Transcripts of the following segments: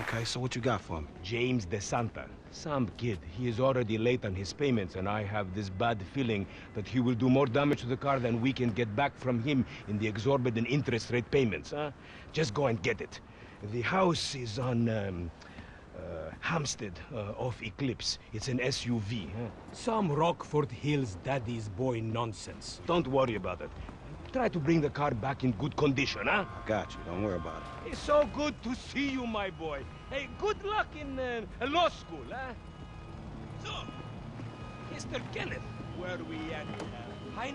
Okay, so what you got for me? James DeSanta. Some kid. He is already late on his payments, and I have this bad feeling that he will do more damage to the car than we can get back from him in the exorbitant interest rate payments, huh? Just go and get it. The house is on, um, uh, Hampstead, uh, off Eclipse. It's an SUV, huh? Some Rockford Hills daddy's boy nonsense. Don't worry about it. Try to bring the car back in good condition, huh? I got you. Don't worry about it. It's so good to see you, my boy. Hey, good luck in uh, law school, huh? So, Mr. Kenneth, where are we at? Uh, High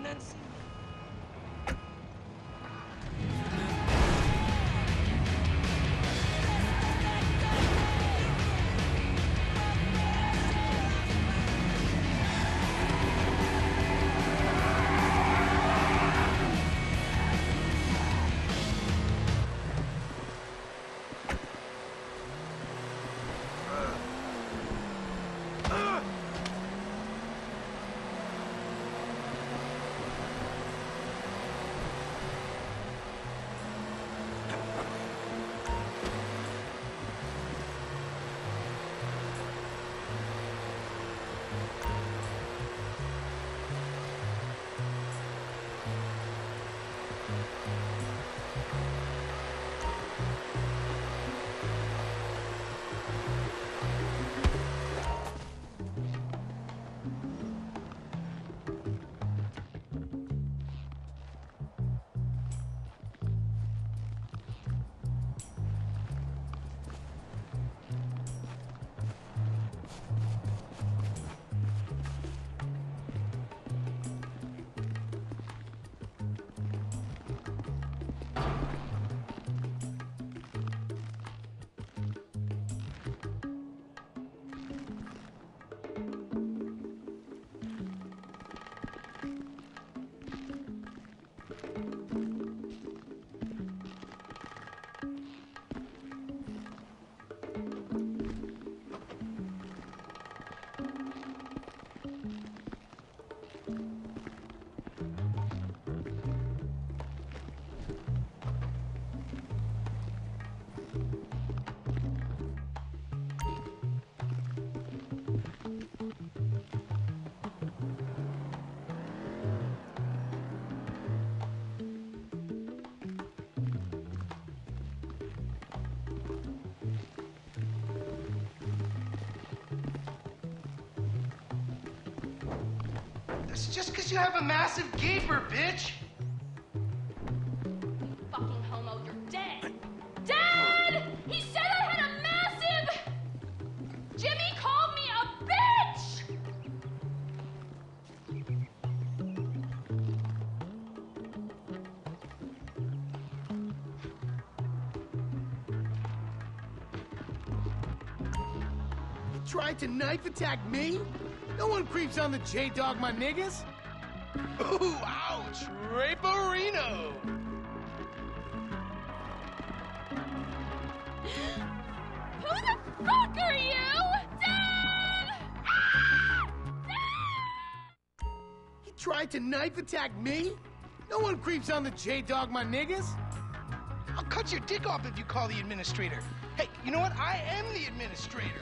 That's just because you have a massive gaper, bitch. Tried to knife attack me? No one creeps on the J-Dog, my niggas. Ooh, ouch! Raperino! Who the fuck are you? Dad! Ah! Dad! You tried to knife attack me? No one creeps on the J-Dog, my niggas. I'll cut your dick off if you call the administrator. Hey, you know what? I am the administrator.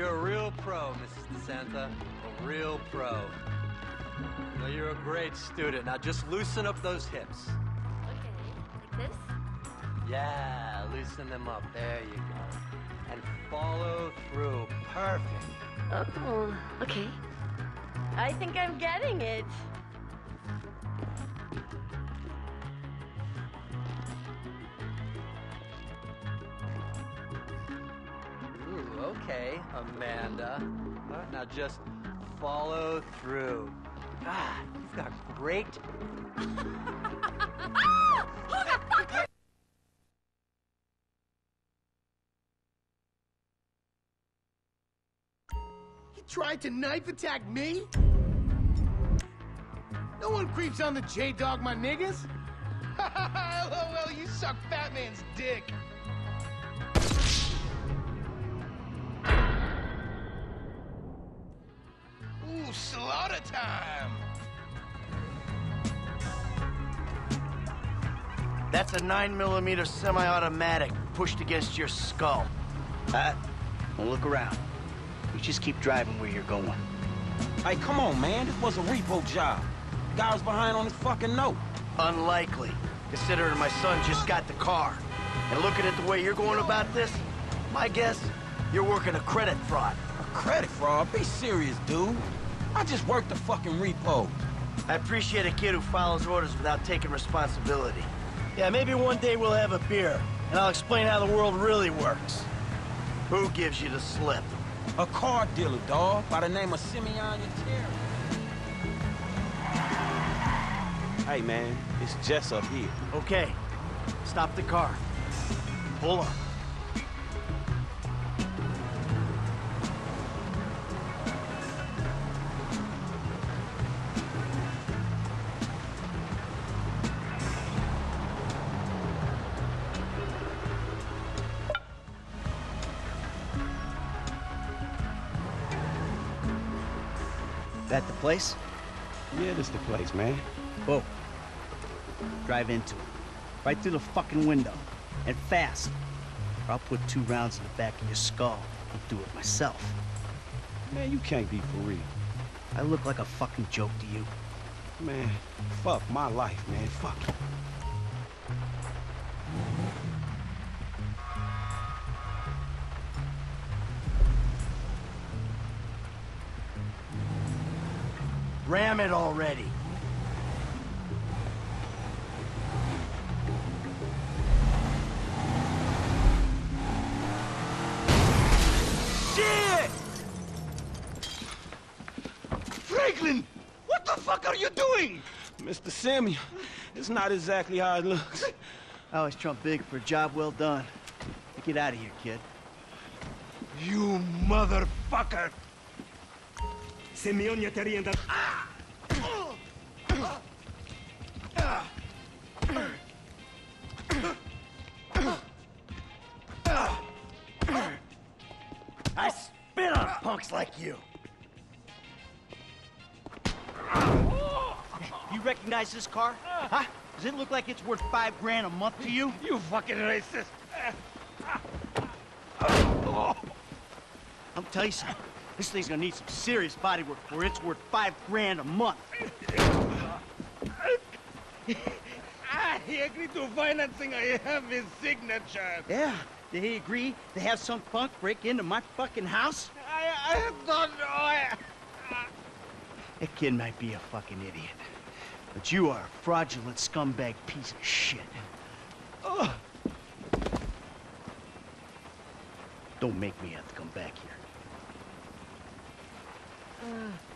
You're a real pro, Mrs. DeSanta. A real pro. Well, you're a great student. Now just loosen up those hips. Okay, like this? Yeah, loosen them up. There you go. And follow through. Perfect. Oh, okay. I think I'm getting it. Amanda. Now just follow through. God, you've got great. Ah! You tried to knife attack me? No one creeps on the J-Dog, my niggas. LOL, you suck Batman's dick. Slaughter time. That's a 9mm semi-automatic pushed against your skull. Uh, don't look around. You just keep driving where you're going. Hey, come on, man. This was a repo job. Guy was behind on his fucking note. Unlikely, considering my son just got the car. And looking at the way you're going about this, my guess, you're working a credit fraud. A credit fraud? Be serious, dude. I just worked the fucking repo. I appreciate a kid who follows orders without taking responsibility. Yeah, maybe one day we'll have a beer, and I'll explain how the world really works. Who gives you the slip? A car dealer, dawg, by the name of Simeon Yetarian. Hey, man, it's Jess up here. Okay, stop the car. Pull up. That the place? Yeah, this the place, man. Whoa. Drive into it. Right through the fucking window. And fast. Or I'll put two rounds in the back of your skull. I'll do it myself. Man, you can't be for real. I look like a fucking joke to you. Man, fuck my life, man. Fuck Ram it already. Shit! Franklin! What the fuck are you doing? Mr. Samuel, it's not exactly how it looks. I always trump big for a job well done. Get out of here, kid. You motherfucker! Simeon Yetarian that... I spit on punks like you. You recognize this car? Huh? Does it look like it's worth five grand a month to you? You fucking racist! I'll tell you something. This thing's gonna need some serious body work before it's worth five grand a month. Ah, he agreed to financing. I have his signature. Yeah. Did he agree to have some punk break into my fucking house? I, I don't know. I... That kid might be a fucking idiot. But you are a fraudulent scumbag piece of shit. Ugh. Don't make me have to come back here. Uh.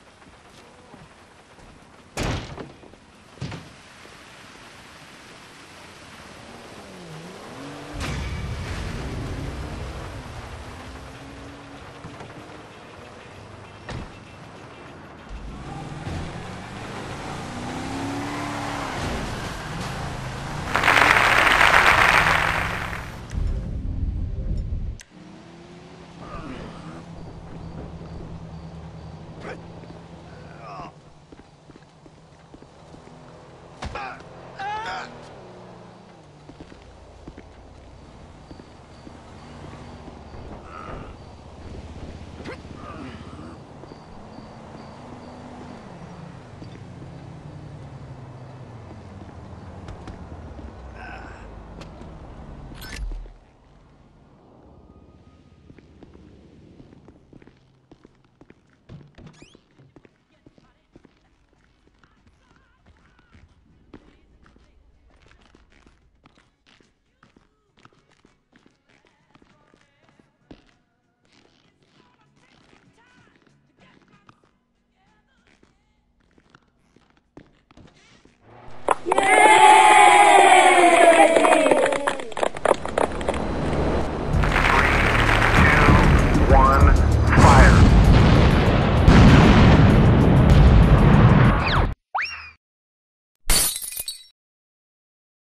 Yeah.